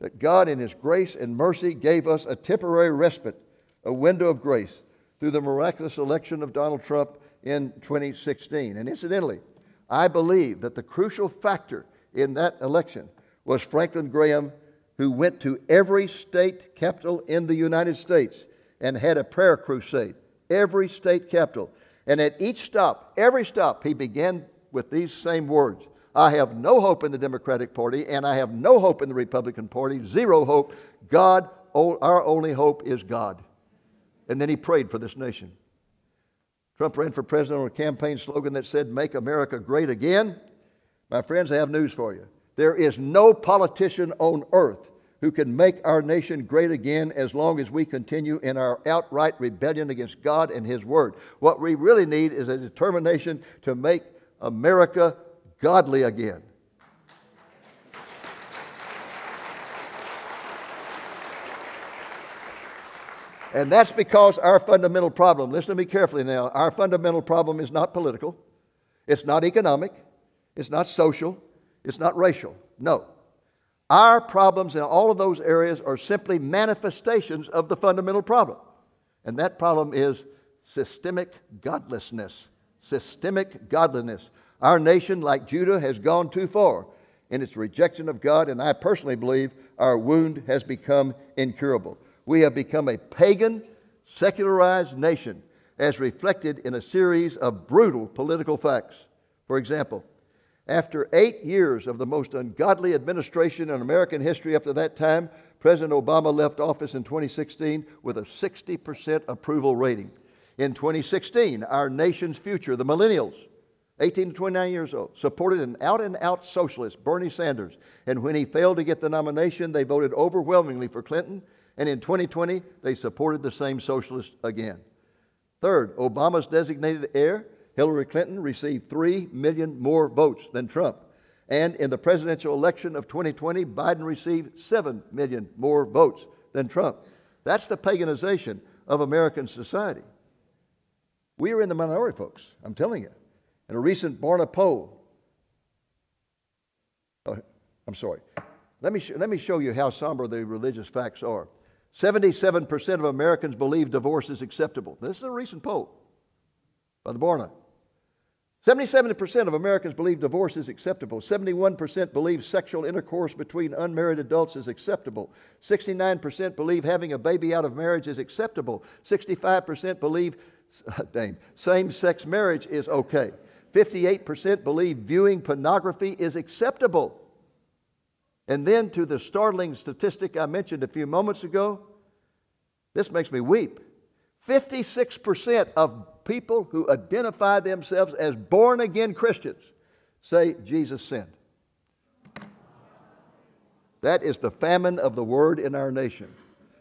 that God, in His grace and mercy, gave us a temporary respite, a window of grace, through the miraculous election of Donald Trump in 2016. And incidentally, I believe that the crucial factor in that election was Franklin Graham, who went to every state capital in the United States and had a prayer crusade. Every state capital. And at each stop, every stop, he began with these same words I have no hope in the Democratic Party, and I have no hope in the Republican Party, zero hope. God, our only hope is God. And then he prayed for this nation. Trump ran for president on a campaign slogan that said, Make America Great Again. My friends, I have news for you. There is no politician on earth who can make our nation great again as long as we continue in our outright rebellion against God and His Word. What we really need is a determination to make America godly again. And that's because our fundamental problem, listen to me carefully now, our fundamental problem is not political, it's not economic, it's not social, it's not racial. No. Our problems in all of those areas are simply manifestations of the fundamental problem. And that problem is systemic godlessness. Systemic godliness. Our nation, like Judah, has gone too far in its rejection of God, and I personally believe our wound has become incurable. We have become a pagan, secularized nation, as reflected in a series of brutal political facts. For example, after eight years of the most ungodly administration in American history up to that time, President Obama left office in 2016 with a 60% approval rating. In 2016, our nation's future, the millennials, 18 to 29 years old, supported an out and out socialist, Bernie Sanders. And when he failed to get the nomination, they voted overwhelmingly for Clinton and in 2020, they supported the same socialist again. Third, Obama's designated heir, Hillary Clinton, received 3 million more votes than Trump. And in the presidential election of 2020, Biden received 7 million more votes than Trump. That's the paganization of American society. We are in the minority, folks, I'm telling you. In a recent Barna poll, oh, I'm sorry, let me, let me show you how somber the religious facts are. 77% of Americans believe divorce is acceptable. This is a recent poll by the Barna. 77% of Americans believe divorce is acceptable. 71% believe sexual intercourse between unmarried adults is acceptable. 69% believe having a baby out of marriage is acceptable. 65% believe same sex marriage is okay. 58% believe viewing pornography is acceptable. And then to the startling statistic I mentioned a few moments ago, this makes me weep. 56% of people who identify themselves as born again Christians say Jesus sinned. That is the famine of the word in our nation.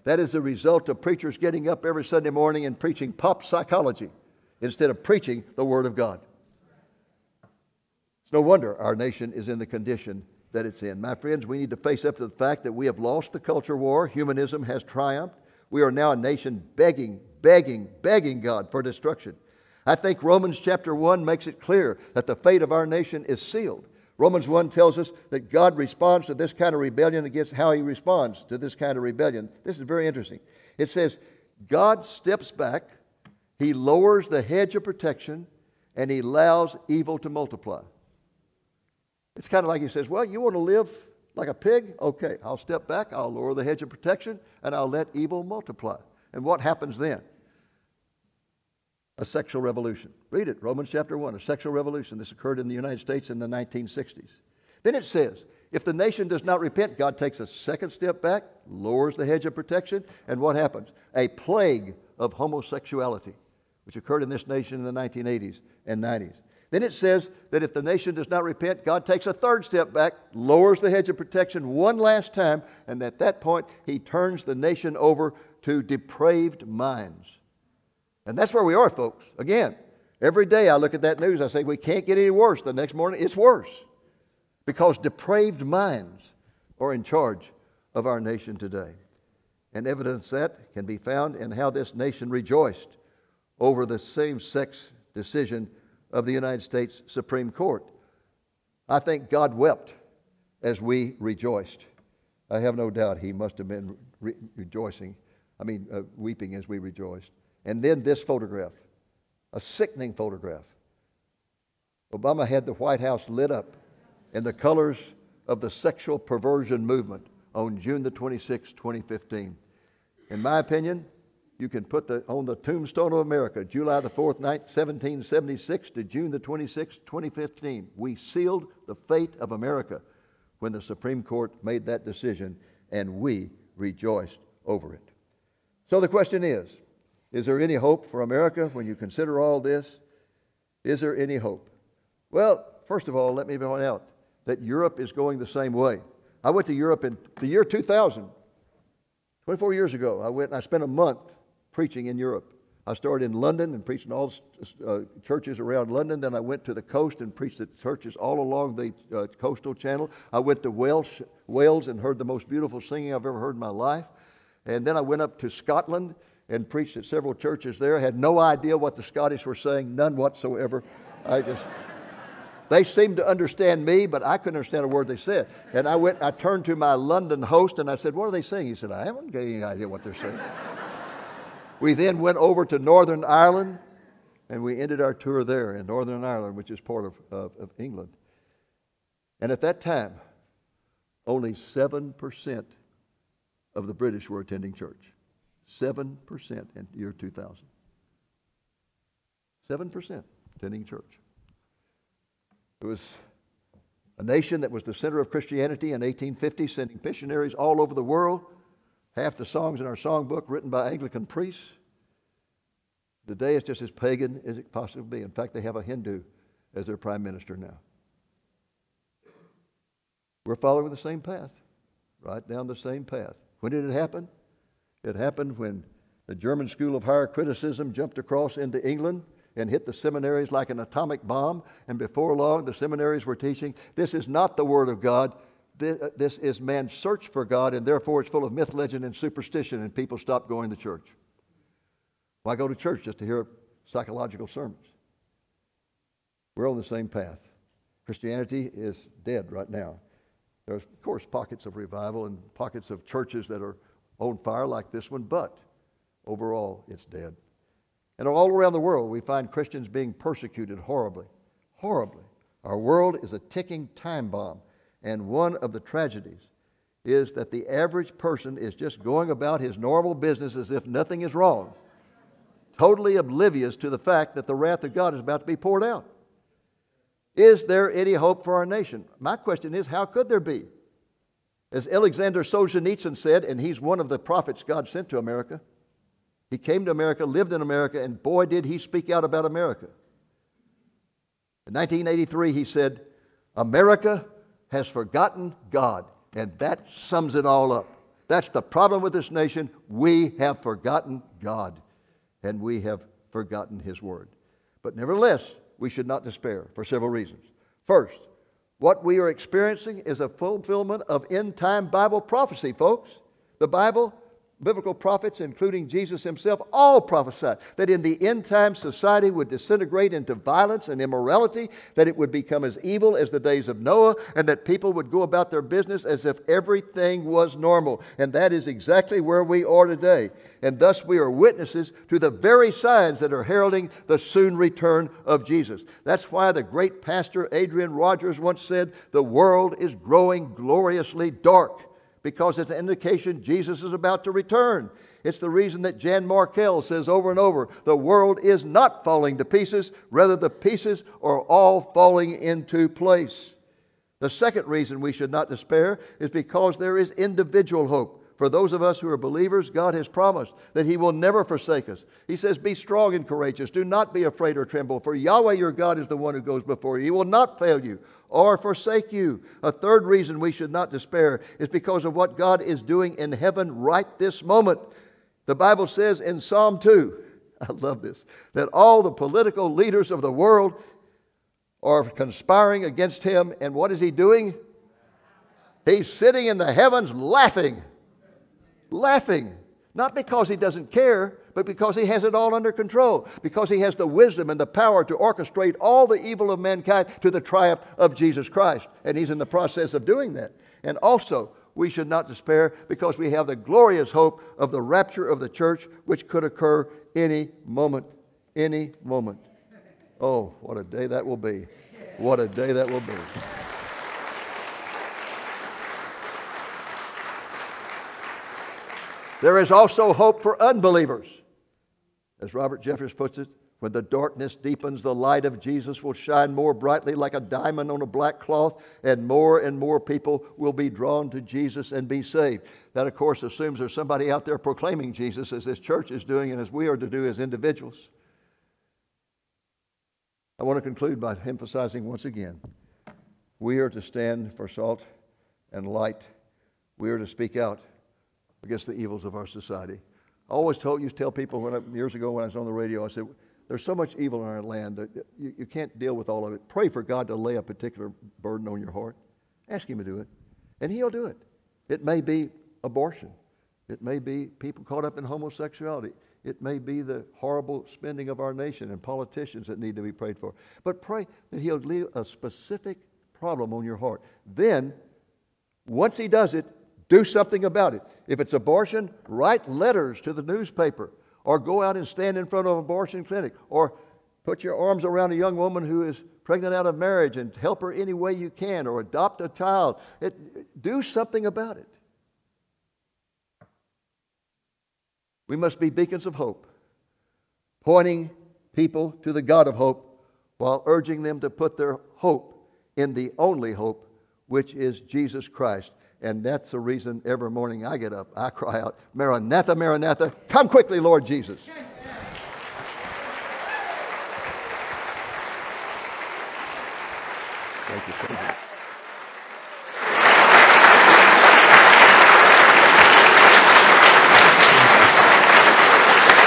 That is the result of preachers getting up every Sunday morning and preaching pop psychology instead of preaching the Word of God. It's no wonder our nation is in the condition that it's in. My friends, we need to face up to the fact that we have lost the culture war. Humanism has triumphed. We are now a nation begging, begging, begging God for destruction. I think Romans chapter 1 makes it clear that the fate of our nation is sealed. Romans 1 tells us that God responds to this kind of rebellion against how he responds to this kind of rebellion. This is very interesting. It says, God steps back, he lowers the hedge of protection, and he allows evil to multiply. It's kind of like he says, Well, you want to live like a pig? Okay, I'll step back, I'll lower the hedge of protection, and I'll let evil multiply. And what happens then? A sexual revolution. Read it, Romans chapter 1, a sexual revolution. This occurred in the United States in the 1960s. Then it says, if the nation does not repent, God takes a second step back, lowers the hedge of protection, and what happens? A plague of homosexuality, which occurred in this nation in the 1980s and 90s. Then it says that if the nation does not repent, God takes a third step back, lowers the hedge of protection one last time, and at that point, he turns the nation over to depraved minds. And that's where we are, folks. Again, every day I look at that news, I say, we can't get any worse. The next morning, it's worse. Because depraved minds are in charge of our nation today. And evidence that can be found in how this nation rejoiced over the same sex decision of the United States Supreme Court. I think God wept as we rejoiced. I have no doubt he must have been re- rejoicing, I mean, uh, weeping as we rejoiced. And then this photograph, a sickening photograph Obama had the White House lit up in the colors of the sexual perversion movement on June the 26th, 2015. In my opinion, you can put the, on the tombstone of America, July the 4th, 1776 to June the 26th, 2015. We sealed the fate of America when the Supreme Court made that decision, and we rejoiced over it. So the question is Is there any hope for America when you consider all this? Is there any hope? Well, first of all, let me point out that Europe is going the same way. I went to Europe in the year 2000. 24 years ago, I went and I spent a month preaching in Europe. I started in London and preached in all uh, churches around London. Then I went to the coast and preached at churches all along the uh, coastal channel. I went to Welsh, Wales and heard the most beautiful singing I've ever heard in my life. And then I went up to Scotland and preached at several churches there. I had no idea what the Scottish were saying, none whatsoever. I just. They seemed to understand me, but I couldn't understand a word they said. And I went, I turned to my London host and I said, What are they saying? He said, I haven't got any idea what they're saying. We then went over to Northern Ireland and we ended our tour there in Northern Ireland, which is part of, of, of England. And at that time, only 7% of the British were attending church. 7% in year 2000. 7% attending church. It was a nation that was the center of Christianity in 1850, sending missionaries all over the world. Half the songs in our songbook written by Anglican priests. Today it's just as pagan as it possibly be. In fact, they have a Hindu as their prime minister now. We're following the same path, right down the same path. When did it happen? It happened when the German School of Higher Criticism jumped across into England and hit the seminaries like an atomic bomb. And before long, the seminaries were teaching this is not the Word of God. This is man's search for God, and therefore it's full of myth, legend, and superstition, and people stop going to church. Why go to church just to hear psychological sermons? We're on the same path. Christianity is dead right now. There's, of course, pockets of revival and pockets of churches that are on fire like this one, but overall, it's dead. And all around the world, we find Christians being persecuted horribly. Horribly. Our world is a ticking time bomb. And one of the tragedies is that the average person is just going about his normal business as if nothing is wrong, totally oblivious to the fact that the wrath of God is about to be poured out. Is there any hope for our nation? My question is, how could there be? As Alexander Solzhenitsyn said, and he's one of the prophets God sent to America, he came to America, lived in America, and boy, did he speak out about America. In 1983, he said, America has forgotten God. And that sums it all up. That's the problem with this nation. We have forgotten God, and we have forgotten His Word. But nevertheless, we should not despair for several reasons. First, what we are experiencing is a fulfillment of end time Bible prophecy, folks. The Bible biblical prophets, including Jesus himself, all prophesied that in the end time society would disintegrate into violence and immorality, that it would become as evil as the days of Noah, and that people would go about their business as if everything was normal. And that is exactly where we are today. And thus we are witnesses to the very signs that are heralding the soon return of Jesus. That's why the great pastor Adrian Rogers once said, The world is growing gloriously dark because it's an indication Jesus is about to return. It's the reason that Jan Markell says over and over the world is not falling to pieces, rather, the pieces are all falling into place. The second reason we should not despair is because there is individual hope. For those of us who are believers, God has promised that He will never forsake us. He says, Be strong and courageous. Do not be afraid or tremble, for Yahweh your God is the one who goes before you. He will not fail you or forsake you. A third reason we should not despair is because of what God is doing in heaven right this moment. The Bible says in Psalm 2, I love this, that all the political leaders of the world are conspiring against him. And what is he doing? He's sitting in the heavens laughing. Laughing. Not because he doesn't care, but because he has it all under control, because he has the wisdom and the power to orchestrate all the evil of mankind to the triumph of Jesus Christ. And he's in the process of doing that. And also, we should not despair because we have the glorious hope of the rapture of the church, which could occur any moment. Any moment. Oh, what a day that will be. What a day that will be. There is also hope for unbelievers. As Robert Jeffress puts it, when the darkness deepens, the light of Jesus will shine more brightly like a diamond on a black cloth, and more and more people will be drawn to Jesus and be saved. That, of course, assumes there's somebody out there proclaiming Jesus as this church is doing and as we are to do as individuals. I want to conclude by emphasizing once again we are to stand for salt and light. We are to speak out against the evils of our society. I always told, used to tell people when I, years ago when I was on the radio, I said, there's so much evil in our land that you, you can't deal with all of it. Pray for God to lay a particular burden on your heart. Ask Him to do it, and He'll do it. It may be abortion. It may be people caught up in homosexuality. It may be the horrible spending of our nation and politicians that need to be prayed for. But pray that He'll leave a specific problem on your heart. Then, once He does it, do something about it. If it's abortion, write letters to the newspaper or go out and stand in front of an abortion clinic or put your arms around a young woman who is pregnant out of marriage and help her any way you can or adopt a child. It, do something about it. We must be beacons of hope, pointing people to the God of hope while urging them to put their hope in the only hope, which is Jesus Christ. And that's the reason every morning I get up, I cry out, Maranatha, Maranatha, come quickly, Lord Jesus. Thank you. Thank you.